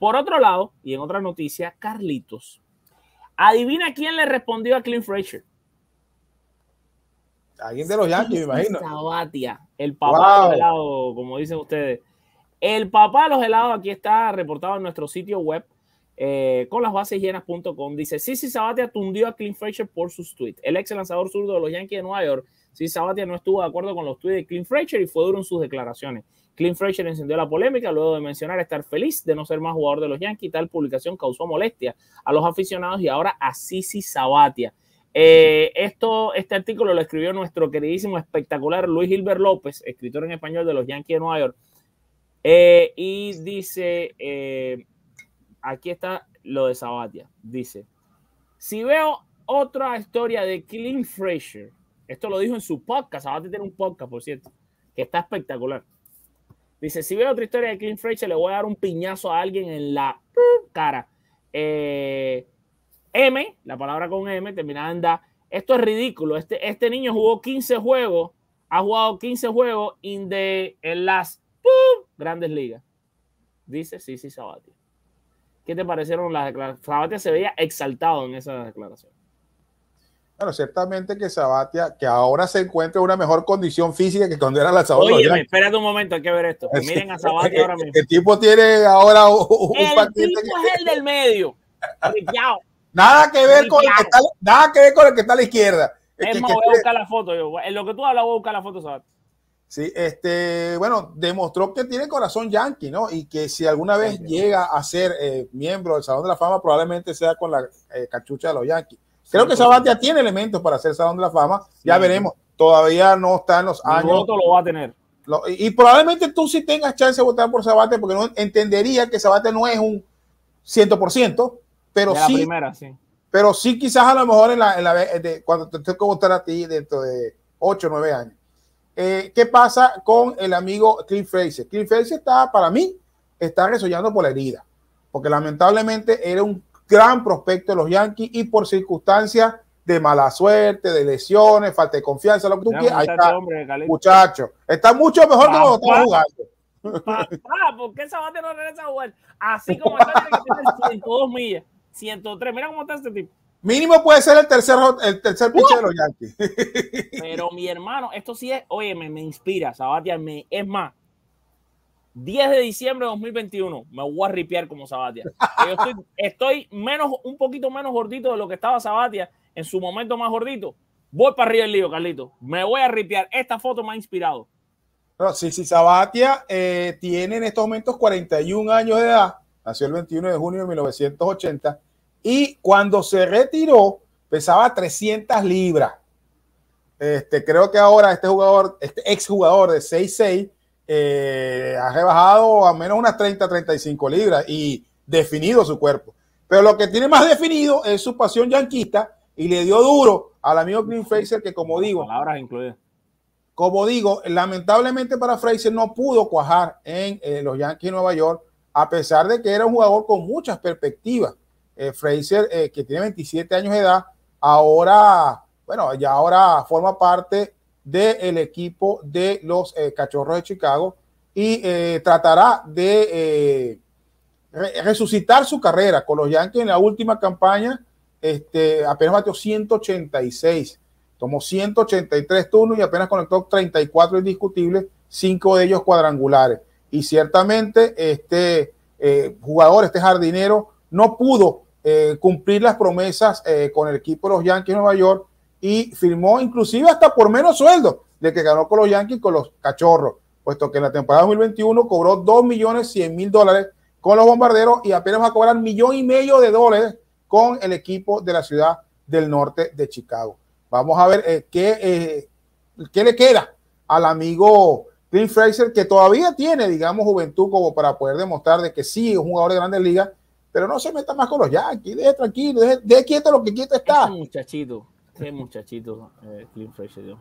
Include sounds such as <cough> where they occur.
Por otro lado, y en otra noticia, Carlitos. Adivina quién le respondió a Clint Frazier. Alguien de los Yankees, me imagino. Sabatia, el papá de los helados, como dicen ustedes. El papá de los helados aquí está reportado en nuestro sitio web eh, con las bases llenas.com. Dice: Sisi Sabatia tundió a Clint Frazier por sus tweets. El ex lanzador zurdo de los Yankees de Nueva York, Sisi Sabatia no estuvo de acuerdo con los tweets de Clint Frazier y fue duro en sus declaraciones. Clint Frazier encendió la polémica luego de mencionar estar feliz de no ser más jugador de los Yankees. Tal publicación causó molestia a los aficionados y ahora a Sisi Sabatia. Eh, esto, este artículo lo escribió nuestro queridísimo, espectacular Luis Gilbert López, escritor en español de los Yankees de Nueva York. Eh, y dice, eh, aquí está lo de Sabatia. Dice, si veo otra historia de Clint Frazier, esto lo dijo en su podcast, Sabatia tiene un podcast, por cierto, que está espectacular. Dice, si veo otra historia de Clint Frazier, le voy a dar un piñazo a alguien en la cara. Eh, M, la palabra con M, terminada en da. Esto es ridículo. Este, este niño jugó 15 juegos, ha jugado 15 juegos in the, en las grandes ligas. Dice sí, sí, Sabatia. ¿Qué te parecieron las declaraciones? Sabatia se veía exaltado en esa declaración. Bueno, ciertamente que Sabatia, que ahora se encuentra en una mejor condición física que cuando era lanzador. Oye, espérate un momento, hay que ver esto. miren a Sabatia ahora mismo. El tipo tiene ahora un, El tipo es el del medio. nada que ver con el que está, nada que ver con el que está a la izquierda. Es, más, voy a buscar la foto. Yo. En lo que tú hablas, voy a buscar la foto, Sabatia. Sí, este, bueno, demostró que tiene corazón yankee, ¿no? Y que si alguna vez llega a ser eh, miembro del Salón de la Fama, probablemente sea con la eh, cachucha de los yankees. Creo que Sabatia tiene elementos para ser Salón de la Fama. Ya veremos. Todavía no está en los años. lo va a tener. y, probablemente tú sí tengas chance de votar por Sabatia, porque no entendería que Sabatia no es un 100%, pero sí, primera, sí. Pero sí, quizás a lo mejor en la, en la cuando te tengo que votar a ti dentro de 8 o 9 años. Eh, ¿Qué pasa con el amigo Clint Fraser? Clint Fraser está, para mí, está resollando por la herida, porque lamentablemente era un gran prospecto de los Yankees y por circunstancias de mala suerte, de lesiones, falta de confianza, lo que tú quieras. Ahí está, muchacho. Está mucho mejor que cuando estaba jugando. Papá, ¿por qué Sabate no regresa a jugar? Así como está, que tiene 102 millas, 103. Mira cómo está este tipo. Mínimo puede ser el tercer, el tercer pitcher de los Yankees. <laughs> Pero mi hermano, esto sí es, oye, me, me inspira, Sabatia, me, es más, 10 de diciembre de 2021, me voy a ripiar como Sabatia. <laughs> estoy, menos, un poquito menos gordito de lo que estaba Sabatia en su momento más gordito. Voy para arriba el lío, Carlito. Me voy a ripiar. Esta foto me ha inspirado. sí, sí, Sabatia eh, tiene en estos momentos 41 años de edad. Nació el 21 de junio de 1980. Y cuando se retiró, pesaba 300 libras. Este, creo que ahora este jugador, este exjugador de 6'6, eh, ha rebajado a menos unas 30, 35 libras y definido su cuerpo. Pero lo que tiene más definido es su pasión yanquista y le dio duro al amigo Green Fraser, que como digo, palabras incluidas. Como digo, lamentablemente para Fraser no pudo cuajar en eh, los Yankees de Nueva York, a pesar de que era un jugador con muchas perspectivas. Eh, Fraser, que tiene 27 años de edad, ahora, bueno, ya ahora forma parte del equipo de los eh, Cachorros de Chicago y eh, tratará de eh, resucitar su carrera con los Yankees en la última campaña. Este, apenas batió 186, tomó 183 turnos y apenas conectó 34 indiscutibles, cinco de ellos cuadrangulares. Y ciertamente este jugador, este jardinero, no pudo cumplir las promesas con el equipo de los Yankees de Nueva York y firmó inclusive hasta por menos sueldo de que ganó con los Yankees con los Cachorros, puesto que en la temporada 2021 cobró 2 millones 100 mil dólares con los bombarderos y apenas va a cobrar millón y medio de dólares con el equipo de la ciudad del norte de Chicago. Vamos a ver eh, qué, eh, qué le queda al amigo Clint Fraser, que todavía tiene, digamos, juventud como para poder demostrar de que sí es un jugador de grandes ligas, pero no se meta más con los Yankees, deje tranquilo, deje, quieto lo que quieto está. muchachito, Qué muchachito, eh, Clint Fraser.